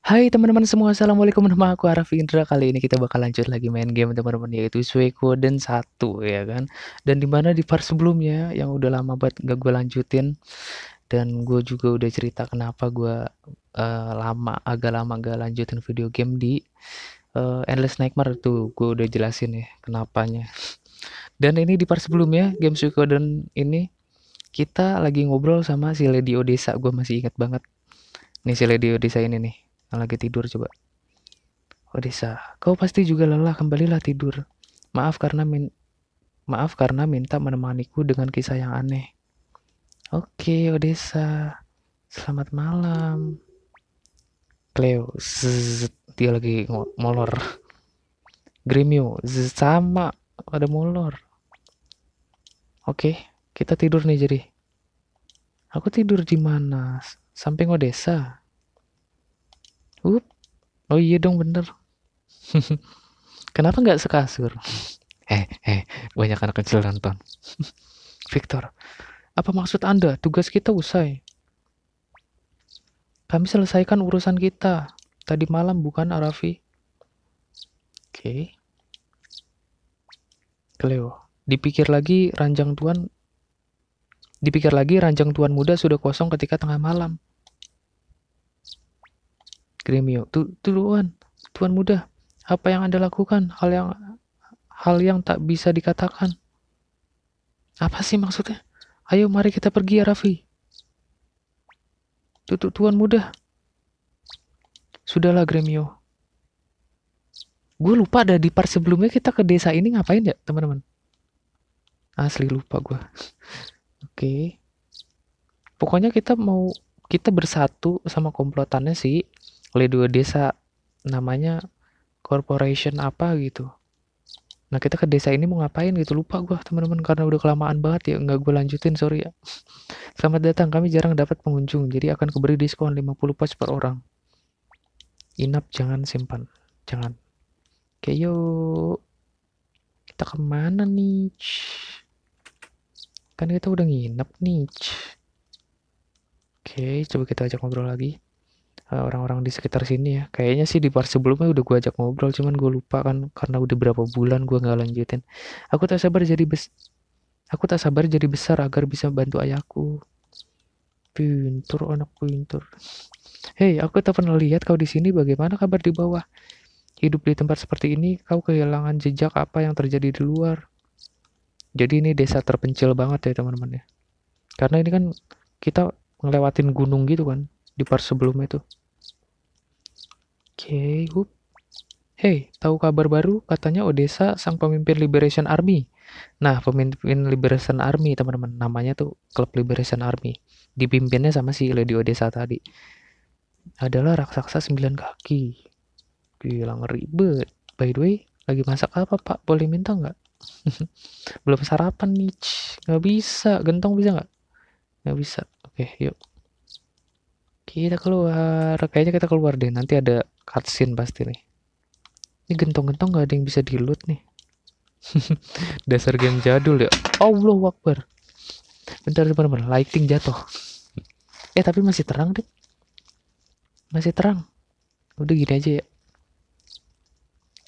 Hai teman-teman semua, Assalamualaikum nama aku Araf Indra. Kali ini kita bakal lanjut lagi main game teman-teman Yaitu Suikoden 1 ya kan? Dan di mana di part sebelumnya yang udah lama banget gak gue lanjutin Dan gue juga udah cerita kenapa gue uh, lama, agak lama gak lanjutin video game di uh, Endless Nightmare Tuh. Gue udah jelasin ya kenapanya. Dan ini di part sebelumnya game Suikoden ini Kita lagi ngobrol sama si Lady Odessa, gue masih inget banget Nih si Lady Odessa ini nih lagi tidur coba. Odessa, kau pasti juga lelah, kembalilah tidur. Maaf karena min maaf karena minta menemaniku dengan kisah yang aneh. Oke, Odessa. Selamat malam. Cleo, zzz, dia lagi molor. Grimio, zzz, sama, ada molor. Oke, kita tidur nih jadi. Aku tidur di mana? Samping Odessa. Up. Oh iya dong bener. Kenapa nggak sekasur? eh, eh, banyak anak kecil nonton. Victor, apa maksud Anda? Tugas kita usai. Kami selesaikan urusan kita. Tadi malam bukan Arafi? Oke. Okay. Cleo, dipikir lagi ranjang tuan Dipikir lagi ranjang tuan muda sudah kosong ketika tengah malam. Gremio. Tu, tuan, tuan muda, apa yang Anda lakukan? Hal yang hal yang tak bisa dikatakan. Apa sih maksudnya? Ayo mari kita pergi ya Raffi. Tutup tuan muda. Sudahlah Gremio. Gue lupa ada di part sebelumnya kita ke desa ini ngapain ya teman-teman? Asli lupa gue. Oke. Okay. Pokoknya kita mau kita bersatu sama komplotannya sih oleh dua desa namanya corporation apa gitu. Nah kita ke desa ini mau ngapain gitu? Lupa gue teman-teman karena udah kelamaan banget ya. Nggak gue lanjutin sorry ya. Selamat datang kami jarang dapat pengunjung jadi akan kuberi diskon 50 pas per orang. Inap jangan simpan. Jangan. Oke yuk. Kita ke mana nih kan kita udah nginep nih oke coba kita ajak ngobrol lagi orang-orang di sekitar sini ya. Kayaknya sih di part sebelumnya udah gue ajak ngobrol cuman gue lupa kan karena udah berapa bulan gue nggak lanjutin. Aku tak sabar jadi bes aku tak sabar jadi besar agar bisa bantu ayahku. Pintur anak pintur. Hei aku tak pernah lihat kau di sini. Bagaimana kabar di bawah? Hidup di tempat seperti ini kau kehilangan jejak apa yang terjadi di luar? Jadi ini desa terpencil banget ya teman-teman ya. Karena ini kan kita ngelewatin gunung gitu kan di part sebelumnya tuh okay, hup. Hey, tahu kabar baru? Katanya Odessa sang pemimpin Liberation Army. Nah, pemimpin Liberation Army, teman-teman. Namanya tuh Klub Liberation Army. Dipimpinnya sama si Lady Odessa tadi. Adalah raksasa sembilan kaki. Gila ribet. By the way, lagi masak apa, Pak? Boleh minta nggak? Belum sarapan nih. Nggak bisa. Gentong bisa nggak? Nggak bisa. Oke, yuk. Kita keluar. Kayaknya kita keluar deh. Nanti ada cutscene pasti nih. Ini gentong-gentong gak ada yang bisa di loot nih. Dasar game jadul ya. Allah Akbar. Bentar, bentar, Lighting jatuh. Eh, tapi masih terang deh. Masih terang. Udah gini aja ya.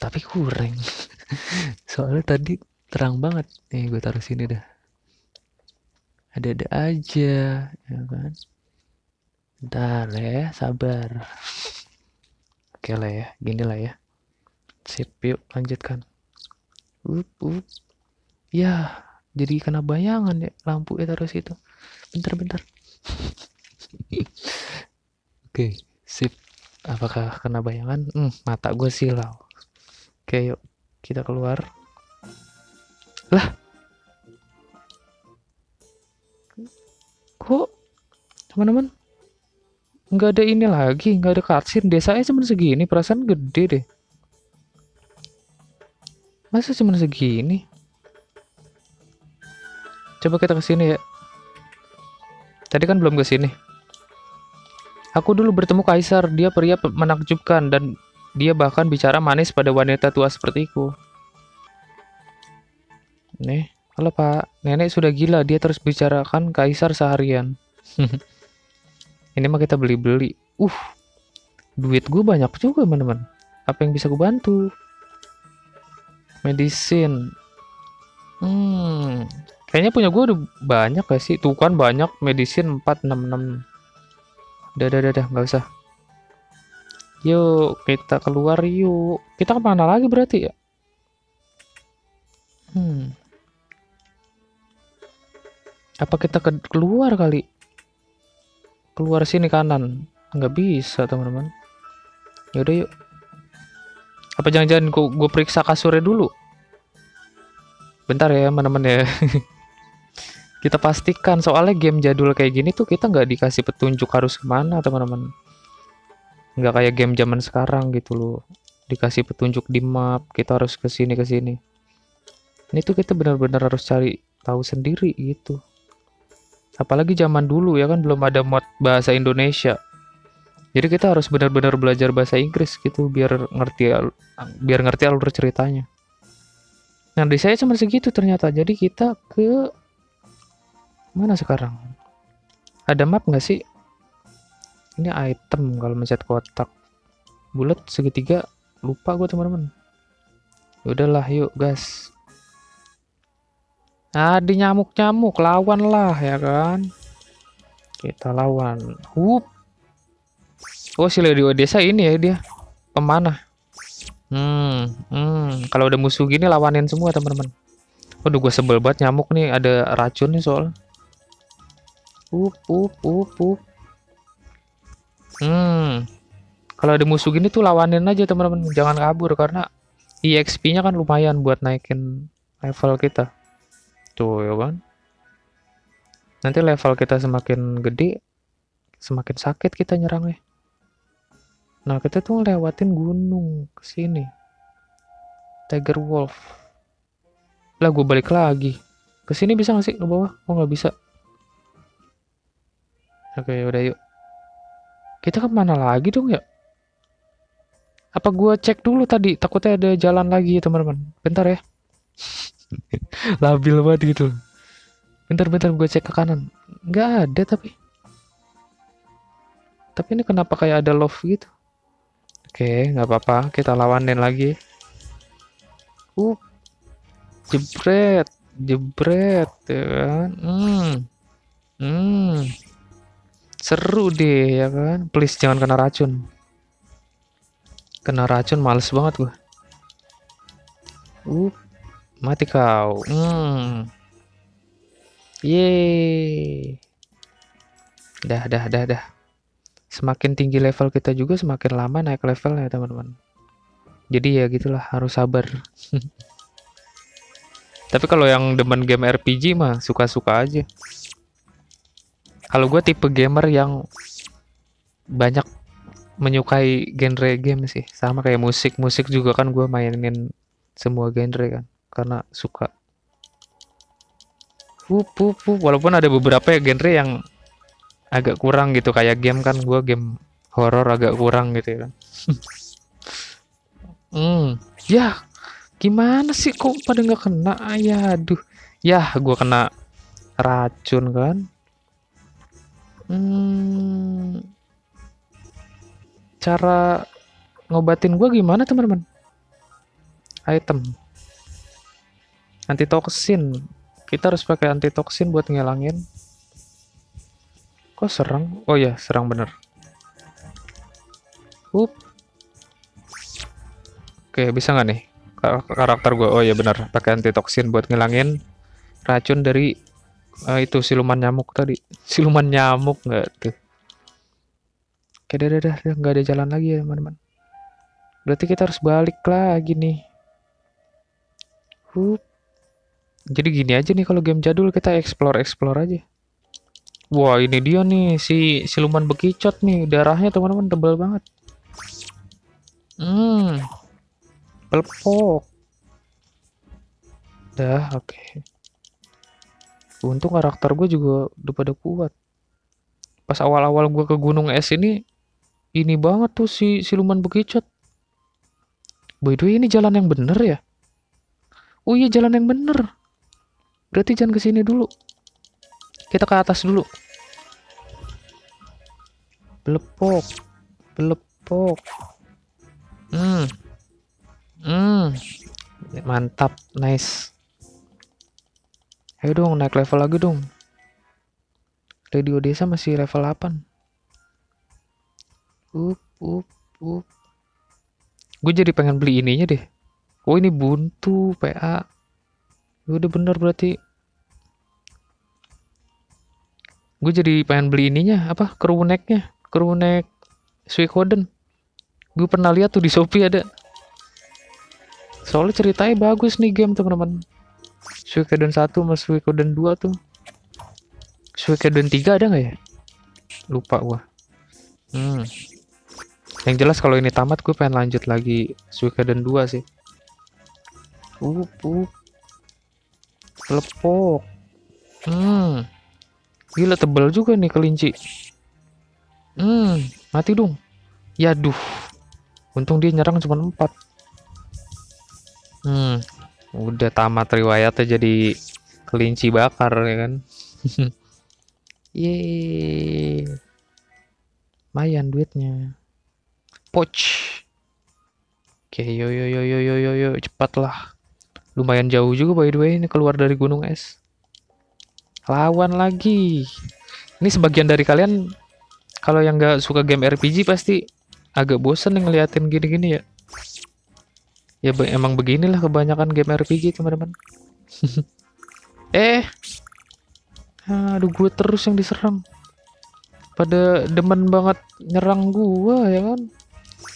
Tapi kurang. Soalnya tadi terang banget. Nih, gue taruh sini dah. Ada-ada aja, ya kan? Bentar ya, sabar. Oke lah ya, gini lah ya. Sip, yuk lanjutkan. Up, up. Ya, jadi kena bayangan ya lampu ya taruh situ. Bentar-bentar. Oke, sip. Apakah kena bayangan? Hmm, mata gue silau. Oke, yuk kita keluar. Lah. Kok teman-teman nggak ada ini lagi nggak ada cutscene desanya cuma segini perasaan gede deh. Masa cuma segini? Coba kita ke sini ya. Tadi kan belum ke sini aku dulu bertemu kaisar dia pria menakjubkan dan dia bahkan bicara manis pada wanita tua sepertiku. Nih halo pak. Nenek sudah gila dia terus bicarakan kaisar seharian ini mah kita beli-beli uh Duit gue banyak juga, teman-teman. Apa yang bisa gue bantu? Medicine. Hmm, kayaknya punya gue udah banyak gak sih? Tuh kan banyak medicine 466. Udah, udah, udah, nggak usah. Yuk, kita keluar yuk. Kita ke mana lagi berarti ya? Hmm. Apa kita ke keluar kali? Keluar sini kanan. Nggak bisa, teman-teman. Yaudah yuk. Apa jangan-jangan gue periksa kasurnya dulu? Bentar ya, teman-teman ya. kita pastikan soalnya game jadul kayak gini tuh kita nggak dikasih petunjuk harus ke mana, teman-teman nggak kayak game zaman sekarang gitu loh dikasih petunjuk di map kita harus ke sini ke sini ini tuh kita benar-benar harus cari tahu sendiri gitu apalagi zaman dulu ya kan belum ada mod bahasa Indonesia. Jadi kita harus benar-benar belajar bahasa Inggris gitu biar ngerti biar ngerti alur ceritanya. Nah di saya cuma segitu ternyata. Jadi kita ke mana sekarang? Ada map nggak sih? Ini item kalau mencet kotak. Bulat segitiga lupa gue teman-teman. Ya udahlah yuk gas nah di nyamuk-nyamuk lawan lah ya kan kita lawan hup oh si Lady Odessa ini ya dia pemanah hmm, hmm. kalau udah musuh gini lawanin semua teman-teman Waduh gue sebel banget nyamuk nih ada racun nih soal. Up up up up. Hmm. Kalau ada musuh gini tuh lawanin aja teman-teman, jangan kabur karena EXP-nya kan lumayan buat naikin level kita. Tuh ya kan. Nanti level kita semakin gede, semakin sakit kita nyerangnya. Nah, kita tuh lewatin gunung ke sini. Tiger Wolf. Lah, gue balik lagi. Ke sini bisa gak sih ke bawah? Oh, nggak bisa. Oke, udah yuk. Kita ke mana lagi dong ya? Apa gua cek dulu tadi? Takutnya ada jalan lagi teman-teman. Bentar ya. Labil banget gitu. Bentar-bentar gua cek ke kanan. Nggak ada tapi. Tapi ini kenapa kayak ada love gitu? Oke, nggak apa-apa. Kita lawanin lagi. Uh, jebret, jebret, ya kan? Hmm, hmm. Seru deh ya kan. Please jangan kena racun. Kena racun males banget gua. Uh, mati kau. Hmm. Yeay. Dah, dah, dah, dah. Semakin tinggi level kita juga semakin lama naik level ya teman-teman. Jadi ya gitulah harus sabar. Tapi kalau yang demen game RPG mah suka-suka aja kalau gue tipe gamer yang banyak menyukai genre game sih sama kayak musik musik juga kan gue mainin semua genre kan karena suka. Wup, wup, wup. walaupun ada beberapa ya genre yang agak kurang gitu. Kayak game kan gue game horor agak kurang gitu ya kan. Hmm. Ya gimana sih kok pada nggak kena? Ya aduh ya gue kena racun kan. Hmm, cara ngobatin gue gimana teman-teman? Item. Antitoksin. Kita harus pakai antitoksin buat ngilangin. Kok serang? Oh ya, serang bener. Up. Oke, bisa nggak nih? Karakter gue. Oh ya bener, pakai antitoksin buat ngilangin racun dari uh, itu siluman nyamuk tadi siluman nyamuk nggak tuh oke dah dah dah nggak ada jalan lagi ya teman-teman berarti kita harus balik lagi nih Hup. Jadi gini aja nih kalau game jadul kita explore explore aja wah ini dia nih si siluman bekicot nih darahnya teman-teman tebal banget hmm pelepok dah oke okay. Untung karakter gue juga udah pada kuat. Pas awal-awal gue ke Gunung Es ini, ini banget tuh si siluman bekicot. By the way, ini jalan yang bener ya? Oh iya, jalan yang bener. Berarti jangan ke sini dulu. Kita ke atas dulu. Belepok. Belepok. Hmm. Hmm. Mantap, nice. Ayo dong, naik level lagi dong. Radio Desa masih level 8. Up, up, up. Gue jadi pengen beli ininya deh. Oh ini buntu PA. Udah bener berarti. Gue jadi pengen beli ininya apa crewnecknya, crewneck Suikoden. Gue pernah lihat tuh di Shopee ada. Soalnya ceritanya bagus nih game teman-teman. Suikoden 1 sama Suikoden 2 tuh. Suikoden 3 ada nggak ya? Lupa gua. Hmm. Yang jelas kalau ini tamat gue pengen lanjut lagi Suikoden 2 sih. Up, up. Lepok. Hmm. Gila tebel juga nih kelinci. Hmm, mati dong. Ya duh. Untung dia nyerang cuma 4. Hmm, udah tamat riwayatnya jadi kelinci bakar ya kan. Yeay. Lumayan duitnya. Poch. Oke, yo yo yo yo yo yo yo cepatlah. Lumayan jauh juga by the way ini keluar dari gunung es. Lawan lagi. Ini sebagian dari kalian kalau yang nggak suka game RPG pasti agak bosen nih ngeliatin gini-gini ya. Ya emang beginilah kebanyakan game RPG teman-teman. Eh! Aduh gue terus yang diserang. Pada demen banget nyerang gue ya kan?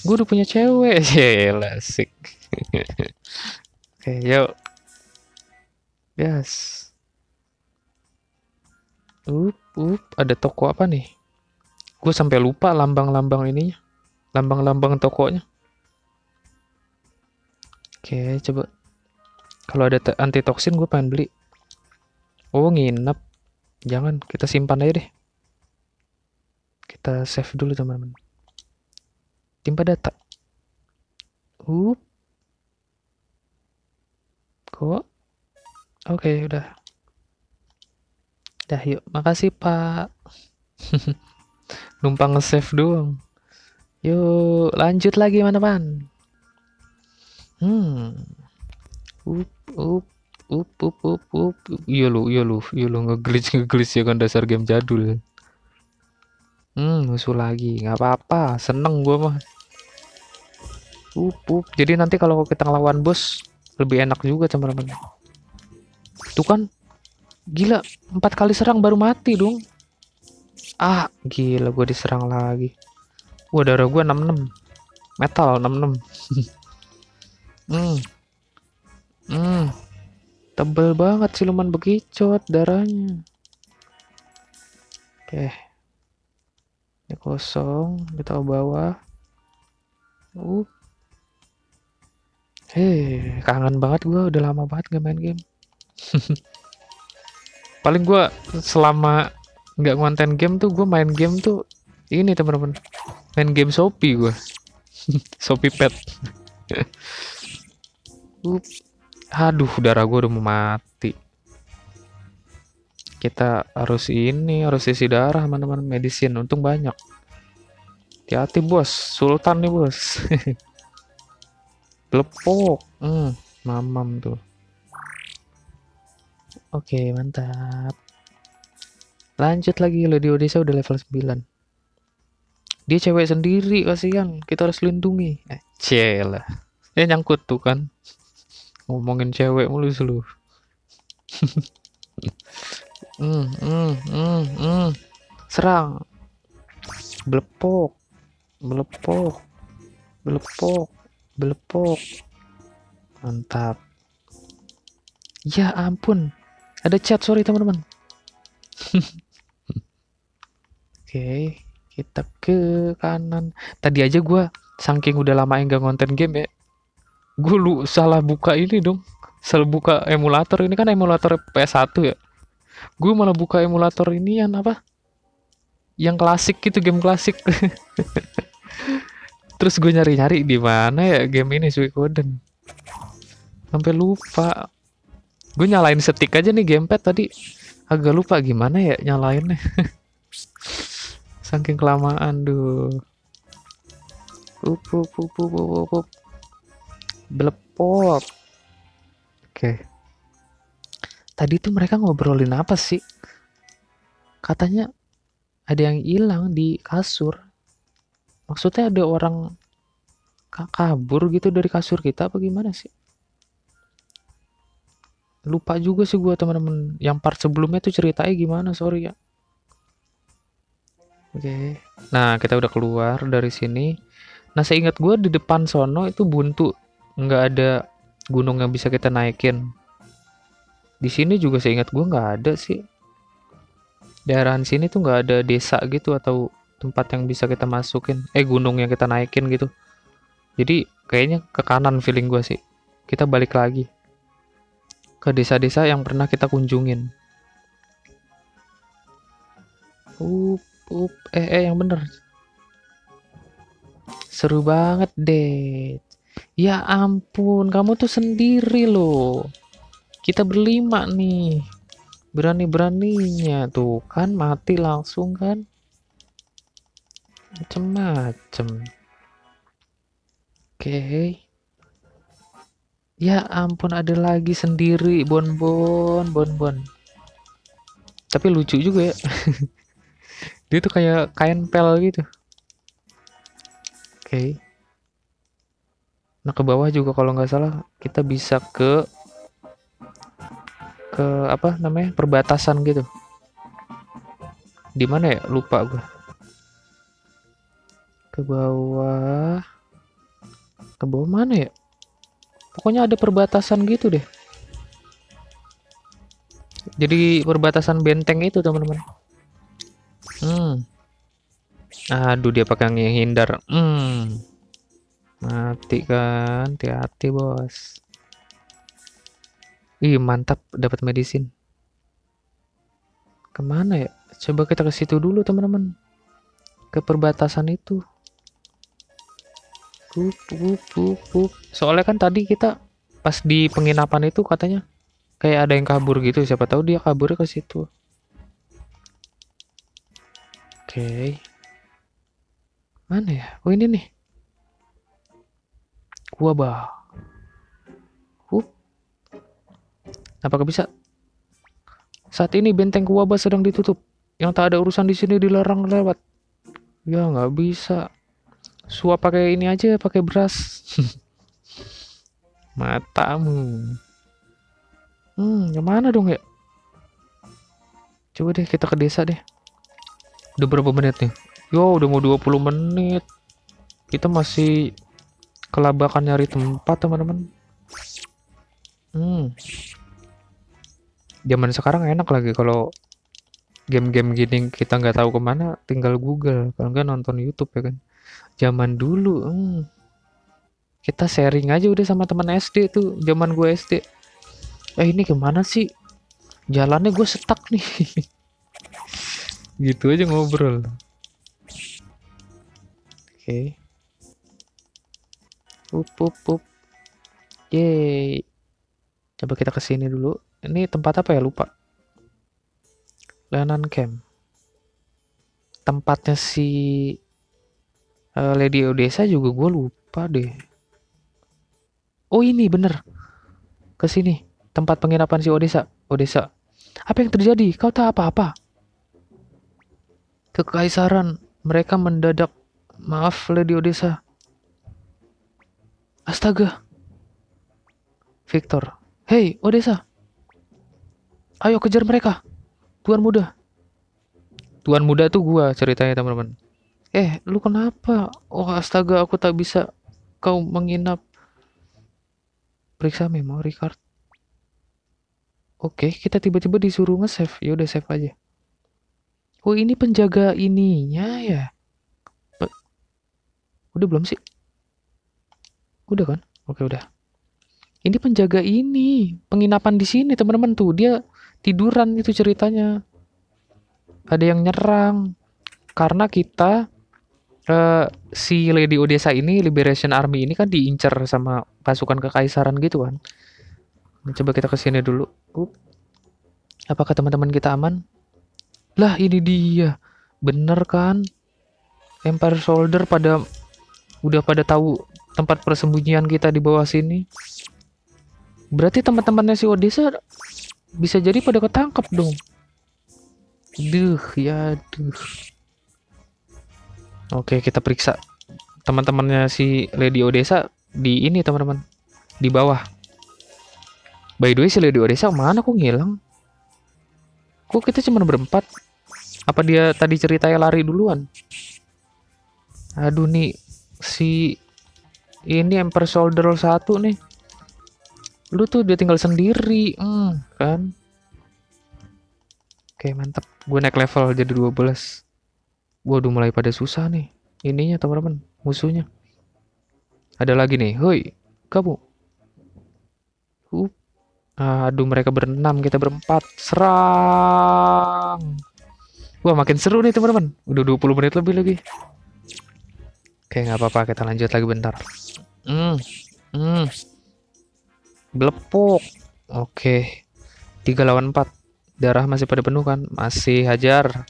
Gue udah punya cewek. Sik oke yuk yes up up ada toko apa nih gue sampai lupa lambang-lambang ininya lambang-lambang tokonya Oke, coba. Kalau ada anti toksin gue pengen beli. Oh, nginep. Jangan, kita simpan aja deh. Kita save dulu teman-teman. Timpa data. Up. Kok? Oke, okay, udah. Dah yuk, makasih Pak. Numpang nge-save doang. Yuk, lanjut lagi teman-teman. Hmm. Up, up, up, up, up, up. Iya lu, iya lu, iya lu ngeglitch ngeglitch ya kan dasar game jadul. Hmm, musuh lagi. nggak apa-apa, seneng gua mah. Up, up. Jadi nanti kalau kita ngelawan bos lebih enak juga teman-teman. Tuh kan, gila, empat kali serang baru mati dong. Ah, gila gua diserang lagi. Wah, darah gua 66. Metal 66. Hmm. Hmm. Tebel banget siluman bekicot darahnya. Oke. Ini kosong, kita bawah. Uh. Hei, kangen banget gue udah lama banget gak main game. Paling gue selama nggak ngonten game tuh gue main game tuh ini teman-teman main game Shopee gue Shopee Pet. Aduh, darah gue udah mau mati. Kita harus ini, harus isi darah teman-teman. Medicine, untung banyak. Hati-hati bos, Sultan nih bos. Lepok. Hmm, mamam tuh. Oke, mantap. Lanjut lagi, Lady Odessa udah level 9. Dia cewek sendiri, kasihan. Kita harus lindungi. Eh, celah. Dia nyangkut tuh kan ngomongin cewek mulu lu hmm, hmm, hmm, hmm. serang belepok belepok belepok belepok. Mantap. Ya ampun. Ada chat sorry teman-teman. Oke kita ke kanan. Tadi aja gue saking udah lama enggak ngonten game ya gue lu salah buka ini dong. Salah buka emulator. Ini kan emulator PS1 ya. Gue malah buka emulator ini yang apa? Yang klasik gitu game klasik terus gue nyari-nyari di mana ya game ini Suikoden sampai lupa. Gue nyalain setik aja nih gamepad tadi. Agak lupa gimana ya nyalainnya. Saking kelamaan duh. Up up up up up, oke. Tadi tuh mereka ngobrolin apa sih? Katanya ada yang hilang di kasur maksudnya ada orang ka- kabur gitu dari kasur kita apa gimana sih? Lupa juga sih gua teman-teman. Yang part sebelumnya tuh ceritanya gimana? Sorry ya. Oke. Nah kita udah keluar dari sini. Nah seingat gua di depan sono itu buntu. Nggak ada gunung yang bisa kita naikin. Di sini juga seingat gua nggak ada sih. Daerahan sini tuh nggak ada desa gitu atau tempat yang bisa kita masukin eh gunung yang kita naikin gitu. Jadi kayaknya ke kanan feeling gua sih. Kita balik lagi ke desa-desa yang pernah kita kunjungin. Up up. Eh eh yang bener. Seru banget deh ya ampun kamu tuh sendiri loh. Kita berlima nih. Berani-beraninya tuh kan mati langsung kan macem-macem. Oke. Ya ampun ada lagi sendiri. Bonbon bonbon tapi lucu juga ya. Dia tuh kayak kain pel gitu. Oke. Nah ke bawah juga kalau nggak salah. Kita bisa ke ke apa namanya? Perbatasan gitu. Di mana ya? Lupa gue ke bawah. Ke bawah mana ya? Pokoknya ada perbatasan gitu deh. Jadi perbatasan benteng itu teman-teman. Hmm. Aduh dia pakai menghindar hmm. Mati kan? Hati-hati bos. Ih mantap dapat medisin. Ke mana ya? Coba kita ke situ dulu teman-teman. Ke perbatasan itu. Soalnya kan tadi kita pas di penginapan itu katanya kayak ada yang kabur gitu. Siapa tahu dia kaburnya ke situ. Oke. Mana ya? Oh ini nih. Wabah. Hup. Apakah bisa? Saat ini benteng Kuwaba sedang ditutup. Yang tak ada urusan di sini dilarang lewat. Ya nggak bisa. Suap pakai ini aja, pakai beras. Matamu. Hmm, yang mana dong ya? Coba deh kita ke desa deh. Udah berapa menit nih? Yo, udah mau 20 menit. Kita masih kelabakan nyari tempat, teman-teman. Hmm. Zaman sekarang enak lagi kalau game-game gini kita nggak tahu ke mana, tinggal Google, kalau nggak nonton YouTube ya kan. Zaman dulu, hmm, kita sharing aja udah sama teman SD tuh, zaman gue SD. Eh ini ke mana sih? Jalannya gue setak nih. gitu aja ngobrol. Oke. Up, up, up. Yeay. Coba kita ke sini dulu. Ini tempat apa ya? Lupa. Lenan Camp. Tempatnya si eh, Lady Odessa juga gue lupa deh. Oh ini bener. Ke sini. Tempat penginapan si Odessa. Odessa. Apa yang terjadi? Kau tahu apa-apa? Kekaisaran. Mereka mendadak. Maaf Lady Odessa. Astaga. Victor. Hei, Odessa. Ayo kejar mereka. Tuan muda. Tuan muda tuh gua ceritanya teman-teman. Eh, lu kenapa? Oh, astaga, aku tak bisa. Kau menginap. Periksa memory card. Oke, kita tiba-tiba disuruh nge-save. Ya udah save aja. Oh, ini penjaga ininya ya. Pe- Udah belum sih? Udah kan? Oke, udah. Ini penjaga ini, penginapan di sini teman-teman tuh. Dia tiduran itu ceritanya. Ada yang nyerang karena kita eh, si Lady Odessa ini Liberation Army ini kan diincar sama pasukan kekaisaran gitu kan. Coba kita ke sini dulu. Up. Apakah teman-teman kita aman? Lah, ini dia. Bener kan? Empire Soldier pada udah pada tahu tempat persembunyian kita di bawah sini. Berarti teman-temannya si Odessa bisa jadi pada ketangkep dong. Duh, ya duh. Oke, kita periksa teman-temannya si Lady Odessa di ini teman-teman di bawah. By the way si Lady Odessa mana kok ngilang? Kok kita cuma berempat? Apa dia tadi ceritanya lari duluan? Aduh nih si ini Emperor Soldier 1 nih. Lu tuh dia tinggal sendiri, hmm, kan? Oke, mantap. Gue naik level jadi 12. Waduh, mulai pada susah nih. Ininya teman-teman, musuhnya. Ada lagi nih. Hoi, kamu. Uh. Aduh, mereka berenam, kita berempat. Serang. Wah, makin seru nih teman-teman. Udah 20 menit lebih lagi. Oke, nggak apa-apa. Kita lanjut lagi bentar. Hmm. Hmm. Belepuk. Oke. 3 lawan 4. Darah masih pada penuh kan? Masih hajar.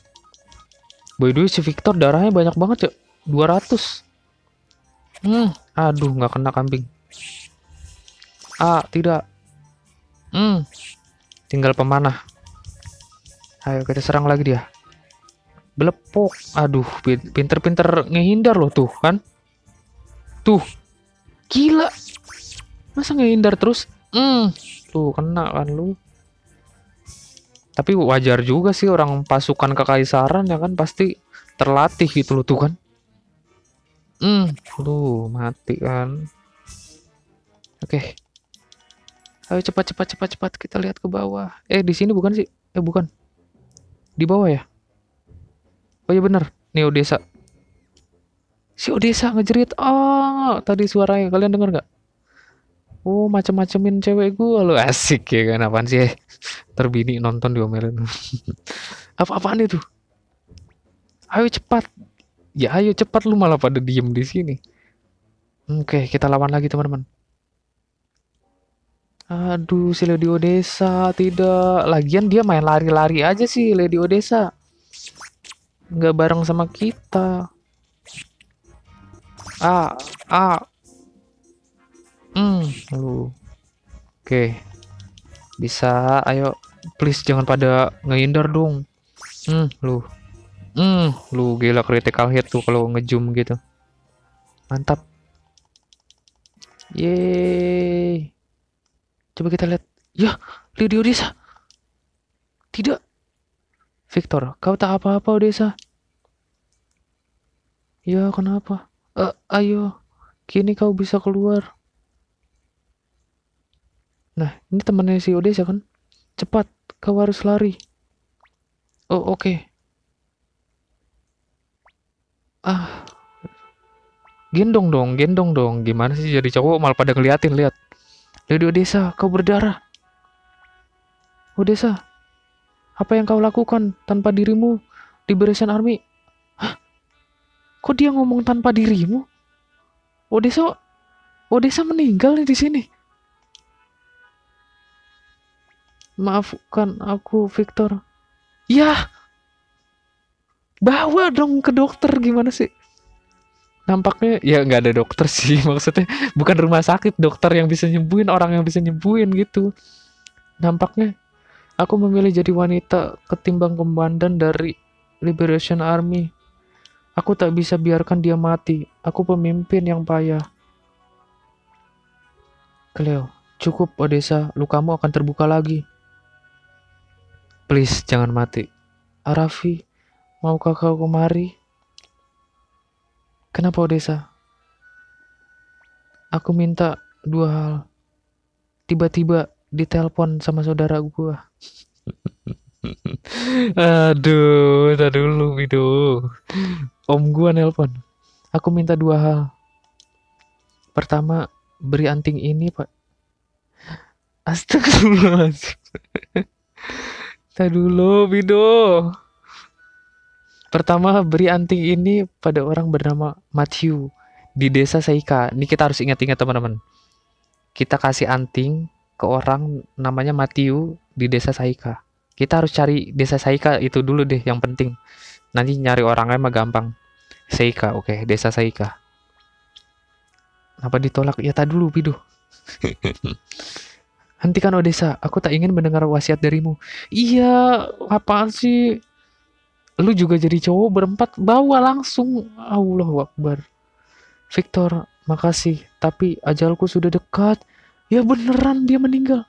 Boy dulu si Victor darahnya banyak banget ya. 200. Hmm, aduh nggak kena kambing. Ah, tidak. Hmm. Tinggal pemanah. Ayo kita serang lagi dia. Belepok. Aduh, pinter-pinter ngehindar loh tuh kan. Tuh. Gila. Masa ngehindar terus? Hmm. Tuh kena kan lu. Tapi wajar juga sih orang pasukan kekaisaran ya kan pasti terlatih gitu loh tuh kan. Hmm, tuh mati kan. Oke. Okay. Ayo cepat cepat cepat cepat kita lihat ke bawah. Eh di sini bukan sih? Eh bukan. Di bawah ya? Oh iya bener. Nih Odessa. Si Odessa ngejerit. Oh, tadi suaranya kalian dengar nggak? Oh, macem-macemin cewek gue lo asik ya kan apaan sih? Terbini nonton diomelin. Apa-apaan itu? Ayo cepat. Ya ayo cepat lu malah pada diem di sini. Oke, kita lawan lagi teman-teman. Aduh, si Lady Odessa tidak. Lagian dia main lari-lari aja sih Lady Odessa. Nggak bareng sama kita. Ah, ah. Hmm, lu. Oke. Bisa, ayo. Please jangan pada ngehindar dong. Hmm, lu. Hmm, lu gila critical hit tuh kalau ngejum gitu. Mantap. Yeay. Coba kita lihat. Ya, Lady Odessa. Tidak. Victor, kau tak apa-apa Odessa. Ya, kenapa? Uh, ayo, kini kau bisa keluar. Nah, ini temannya si Odessa kan? Cepat, kau harus lari. Oh, oke. Okay. Ah. Gendong dong, gendong dong. Gimana sih jadi cowok malah pada ngeliatin, lihat. Lady Odessa, kau berdarah. Odessa, apa yang kau lakukan tanpa dirimu Liberation Army? Hah? Kok dia ngomong tanpa dirimu? Odessa, Odessa meninggal nih di sini. Maafkan aku, Victor. Ya, bawa dong ke dokter gimana sih? nampaknya ya nggak ada dokter sih maksudnya. Bukan rumah sakit dokter yang bisa nyembuhin orang yang bisa nyembuhin gitu. Nampaknya aku memilih jadi wanita ketimbang komandan dari Liberation Army. Aku tak bisa biarkan dia mati. Aku pemimpin yang payah. Cleo cukup Odessa. Lukamu akan terbuka lagi please jangan mati Arafi maukah kau kemari Kenapa Odessa? Aku minta dua hal. Tiba-tiba ditelepon sama saudara gua. Aduh, tadi dulu itu. Om gua nelpon. Aku minta dua hal. Pertama, beri anting ini, Pak. Astagfirullahaladzim. Tadi dulu, Bido. Pertama, beri anting ini pada orang bernama Matthew di desa Saika. Ini kita harus ingat-ingat teman-teman. Kita kasih anting ke orang namanya Matthew di desa Saika. Kita harus cari desa Saika itu dulu deh yang penting. Nanti nyari orangnya mah gampang. Saika, oke, okay, desa Saika. Apa ditolak? Ya tak dulu, Pido. Hentikan Odessa, aku tak ingin mendengar wasiat darimu. Iya, apaan sih? Lu juga jadi cowok berempat, bawa langsung. Allah Akbar. Victor, makasih, tapi ajalku sudah dekat. Ya beneran dia meninggal.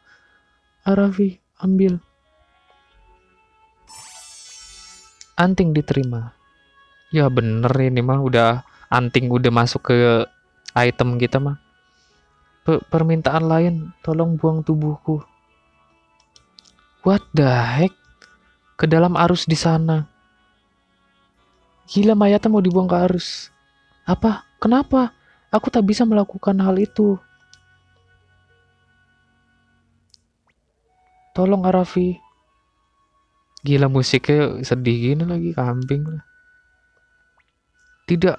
Arafi, ambil. Anting diterima. Ya bener ini mah udah anting udah masuk ke item kita mah. Pe permintaan lain, tolong buang tubuhku. What the heck? Ke dalam arus di sana. Gila mayatnya mau dibuang ke arus. Apa? Kenapa? Aku tak bisa melakukan hal itu. Tolong Arafi. Gila musiknya sedih gini lagi kambing. Tidak.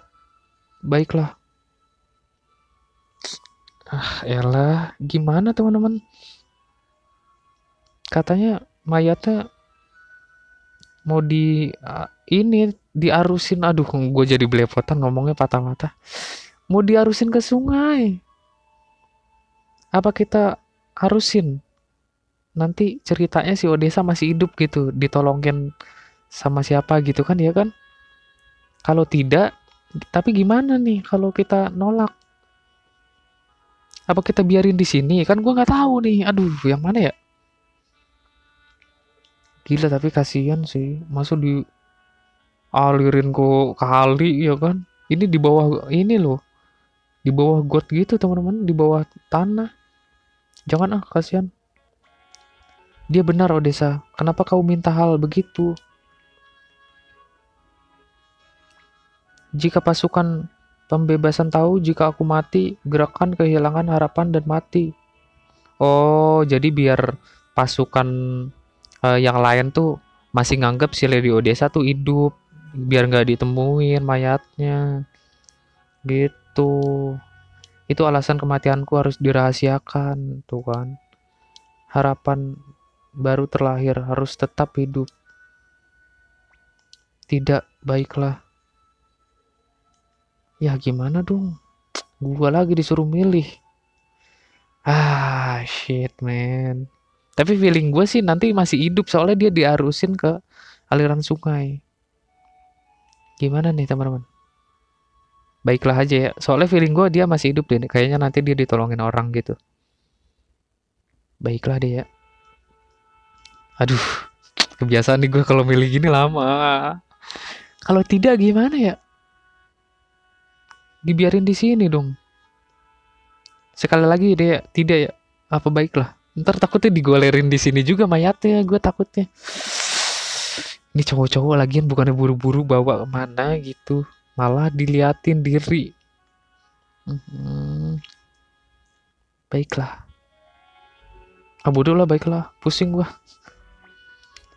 Baiklah. Ah, elah, gimana teman-teman? Katanya mayatnya mau di uh, ini diarusin. Aduh gue jadi belepotan ngomongnya patah-patah mau diarusin ke sungai. Apa kita harusin nanti ceritanya si Odessa masih hidup gitu ditolongin sama siapa gitu kan ya kan? Kalau tidak tapi gimana nih kalau kita nolak apa kita biarin di sini? Kan gue nggak tahu nih. Aduh yang mana ya? Gila tapi kasihan sih. Masuk di alirin ke kali ya kan? Ini di bawah ini loh. Di bawah got gitu teman-teman. Di bawah tanah. Jangan ah kasihan. Dia benar Odessa. Kenapa kau minta hal begitu? Jika pasukan pembebasan tahu jika aku mati gerakan kehilangan harapan dan mati. Oh jadi biar pasukan uh, yang lain tuh masih nganggap si Lady Odessa tuh hidup biar nggak ditemuin mayatnya. Gitu. Itu alasan kematianku harus dirahasiakan tuh kan. Harapan baru terlahir harus tetap hidup. Tidak baiklah ya gimana dong gua lagi disuruh milih ah shit man tapi feeling gue sih nanti masih hidup soalnya dia diarusin ke aliran sungai Gimana nih teman-teman? Baiklah aja ya. Soalnya feeling gue dia masih hidup deh. Kayaknya nanti dia ditolongin orang gitu. Baiklah deh ya. Aduh, kebiasaan nih gue kalau milih gini lama. Kalau tidak gimana ya? Dibiarin di sini dong. Sekali lagi deh, tidak ya. Apa baiklah. Ntar takutnya digolerin di sini juga mayatnya. Gue takutnya ini cowok-cowok lagian bukannya buru-buru bawa ke mana gitu malah diliatin diri hmm. baiklah ah bodoh lah baiklah pusing gua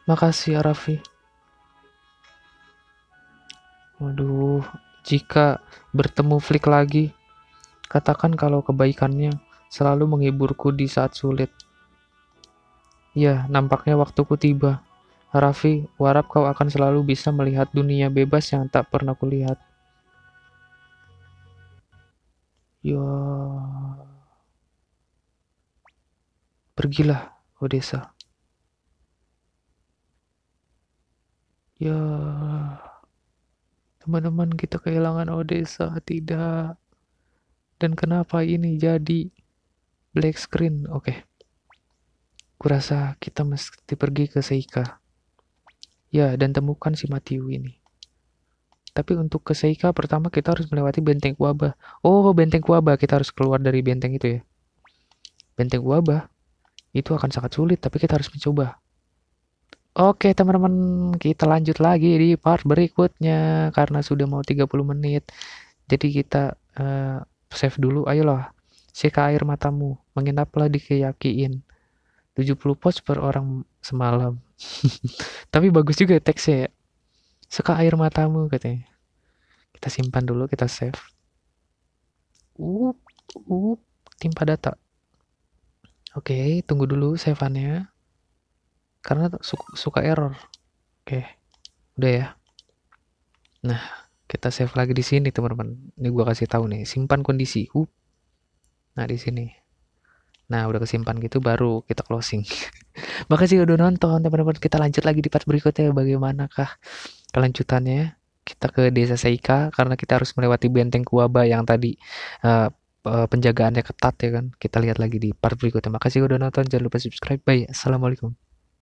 makasih Arafi waduh jika bertemu Flick lagi katakan kalau kebaikannya selalu menghiburku di saat sulit ya nampaknya waktuku tiba Raffi, warap kau akan selalu bisa melihat dunia bebas yang tak pernah kulihat. Ya. Pergilah, Odessa. Ya. Teman-teman kita kehilangan Odessa, tidak. Dan kenapa ini jadi black screen? Oke. Okay. Kurasa kita mesti pergi ke Seika. Ya, dan temukan si Matthew ini. Tapi untuk ke Seika pertama kita harus melewati benteng Kuaba. Oh, benteng Kuaba, kita harus keluar dari benteng itu ya. Benteng Kuaba itu akan sangat sulit, tapi kita harus mencoba. Oke, teman-teman, kita lanjut lagi di part berikutnya karena sudah mau 30 menit. Jadi kita uh, save dulu. Ayolah, seka air matamu, menginaplah di keyakin. 70 pos per orang semalam. Tapi bagus juga teksnya ya. Suka air matamu katanya. Kita simpan dulu, kita save. Up, up, timpa data. Oke, tunggu dulu save-annya. Karena suka, error. Oke, udah ya. Nah, kita save lagi di sini teman-teman. Ini gua kasih tahu nih, simpan kondisi. Up. Nah, di sini. Nah, udah kesimpan gitu baru kita closing. Makasih udah nonton, teman-teman. Kita lanjut lagi di part berikutnya bagaimanakah kelanjutannya. Kita ke Desa Seika karena kita harus melewati benteng Kuwaba yang tadi uh, penjagaannya ketat ya kan. Kita lihat lagi di part berikutnya. Makasih udah nonton. Jangan lupa subscribe. Bye. Assalamualaikum.